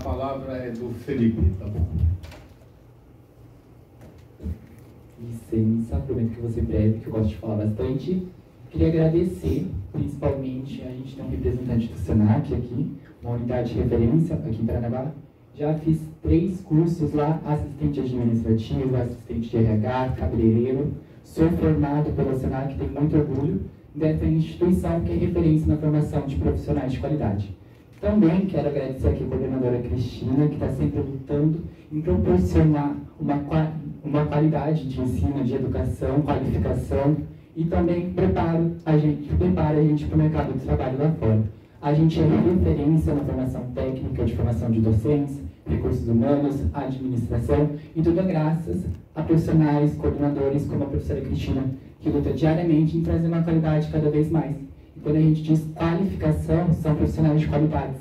palavra é do Felipe, tá bom? Licença, prometo que vou ser breve, que eu gosto de falar bastante. Queria agradecer, principalmente, a gente tem um representante do SENAC aqui, uma unidade de referência aqui em Paranaguá. Já fiz três cursos lá, assistente administrativo, assistente de RH, cabeleireiro. Sou formado pelo SENAC, tenho muito orgulho dessa instituição que é referência na formação de profissionais de qualidade. Também quero agradecer aqui a coordenadora Cristina, que está sempre lutando em proporcionar uma, uma qualidade de ensino, de educação, qualificação e também preparo a gente, prepara a gente para o mercado de trabalho lá fora. A gente é referência na formação técnica, de formação de docentes, recursos humanos, administração, e tudo é graças a profissionais, coordenadores como a professora Cristina, que luta diariamente em trazer uma qualidade cada vez mais. E quando a gente diz qualificação, são profissionais de qualidade.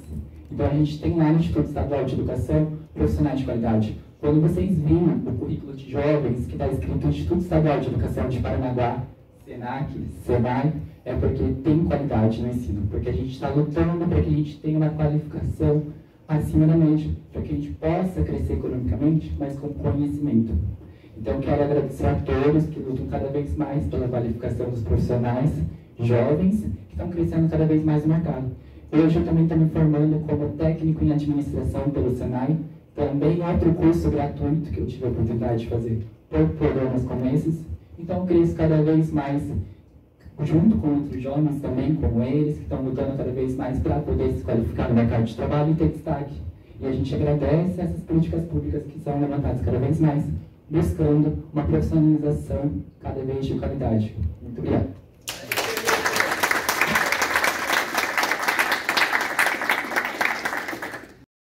Então a gente tem lá no Instituto Estadual de Educação profissionais de qualidade. Quando vocês viram o currículo de jovens que está escrito Instituto Estadual de Educação de Paranaguá, SENAC, SENAI, é porque tem qualidade no ensino, porque a gente está lutando para que a gente tenha uma qualificação acima da média, para que a gente possa crescer economicamente, mas com conhecimento. Então, quero agradecer a todos que lutam cada vez mais pela qualificação dos profissionais jovens que estão crescendo cada vez mais no mercado. Hoje eu também estou me formando como técnico em administração pelo Senai, também outro curso gratuito que eu tive a oportunidade de fazer por programas como esses. Então, cresço cada vez mais junto com outros jovens também, como eles, que estão lutando cada vez mais para poder se qualificar no mercado de trabalho e ter destaque. E a gente agradece essas políticas públicas que são levantadas cada vez mais buscando uma profissionalização cada vez de qualidade. Muito obrigado.